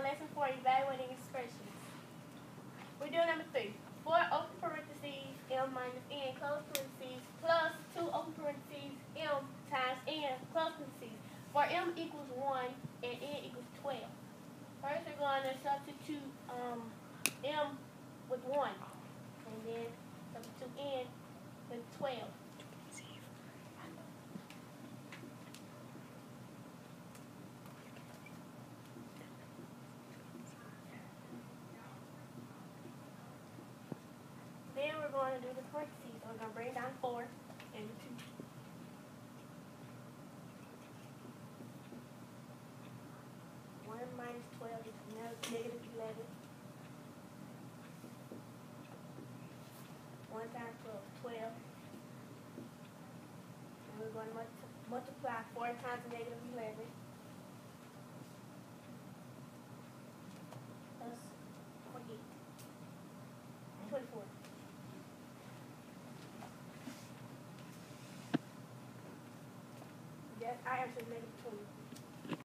lesson 4, evaluating expressions. We're doing number 3. 4 open parentheses, m minus n, close parentheses, plus 2 open parentheses, m times n, close parentheses. For m equals 1 and n equals 12. First, we're going to substitute um, m with 1, and then substitute n with 12. going to do the parentheses. I'm going to bring down 4 and 2. minus 12 is negative 11. 1 times 12 12. And we're going to multiply 4 times negative 11. I actually made it twenty.